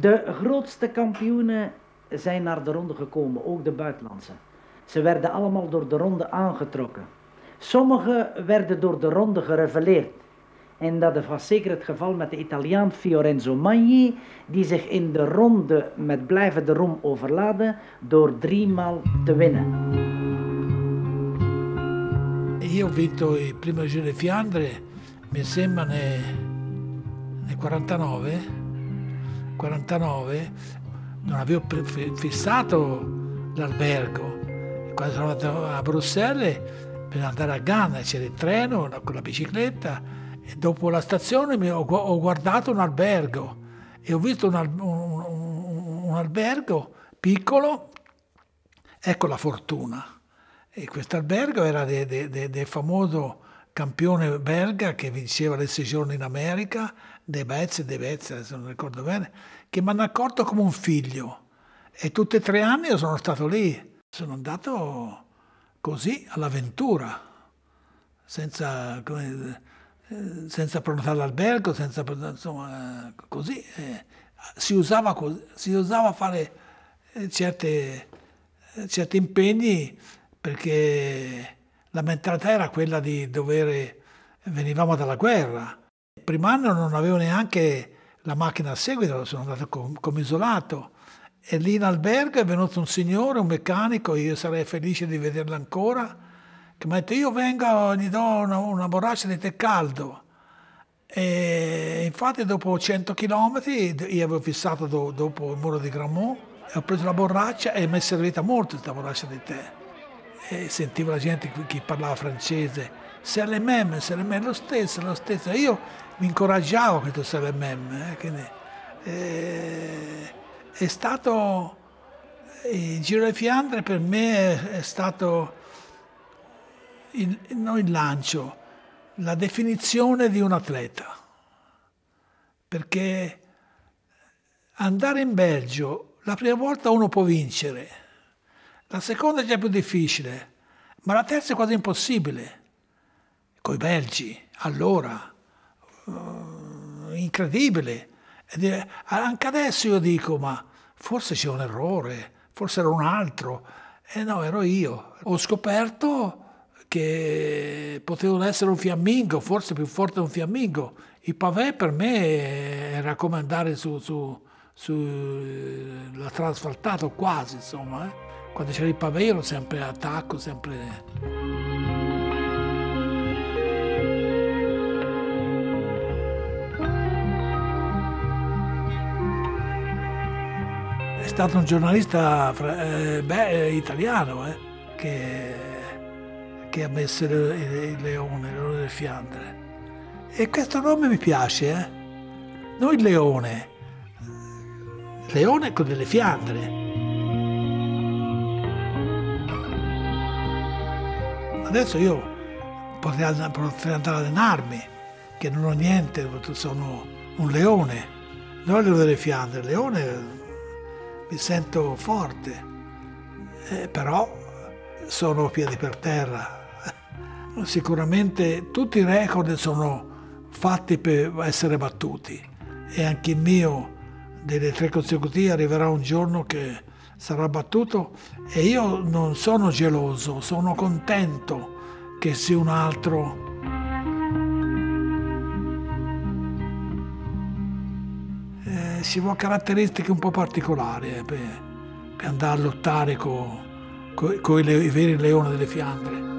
De grootste kampioenen zijn naar de ronde gekomen, ook de buitenlandse. Ze werden allemaal door de ronde aangetrokken. Sommigen werden door de ronde gereveleerd. En dat was zeker het geval met de Italiaan Fiorenzo Magni, die zich in de ronde met blijvende roem overladen door driemaal te winnen. Io ho vinto il primo Giro Fiandre, mi sembra nel, nel 49, 49, non avevo fissato l'albergo. Quando sono andato a Bruxelles per andare a Ghana c'era il treno con la bicicletta e dopo la stazione ho, guardato un albergo e ho visto un, un, un, un albergo piccolo, ecco la fortuna. E questo albergo era del de, de, de famoso campione belga che vinceva le sei giorni in America, De Betz, De Betz, adesso non ricordo bene, che mi hanno accolto come un figlio. E tutti e tre anni io sono stato lì. Sono andato così all'avventura, senza... Come, eh, senza prenotare l'albergo, senza insomma, eh, così. Eh, si, usava così, si usava fare certe, certi impegni perché la mentalità era quella di dover, venivamo dalla guerra. Il primo anno non avevo neanche la macchina a seguito, sono andato come isolato. E lì in albergo è venuto un signore, un meccanico, io sarei felice di vederlo ancora, che mi ha detto io vengo gli do una, una borraccia di tè caldo. E infatti dopo 100 km io avevo fissato do, dopo il muro di Grammont ho preso la borraccia e mi è servita molto questa borraccia di tè. E sentivo la gente che parlava francese, c'est le même, c'est le même, lo stesso, lo stesso. Io mi incoraggiavo questo c'est le même. Eh, quindi, eh, è stato, il Giro di Fiandre per me è stato il, non il lancio, la definizione di un atleta. Perché andare in Belgio, la prima volta uno può vincere, la seconda è già più difficile, ma la terza è quasi impossibile. Coi belgi, allora, uh, incredibile. Ed anche adesso io dico, ma forse c'è un errore, forse era un altro. E eh no, ero io. Ho scoperto che potevano essere un fiammingo, forse più forte di un fiammingo. Il pavé per me era come andare su, su, su la trasfaltato quasi, insomma. Eh. Quando c'era il pavé ero sempre attacco, sempre... È stato un giornalista eh, beh, italiano eh, che che ha messo il, il leone, il leone del Fiandre. E questo nome mi piace, eh? Non il leone, leone con delle fiandre. Adesso io potrei potrei andare ad allenarmi, che non ho niente, sono un leone, non leone delle fiandre, leone mi sento forte, eh, però sono piedi per terra, Sicuramente tutti i record sono fatti per essere battuti. E anche il mio delle tre consecutive arriverà un giorno che sarà battuto e io non sono geloso, sono contento che sia un altro. Eh, si vuole caratteristiche un po' particolari eh, per, per, andare a lottare con co, co i, i veri leoni delle Fiandre.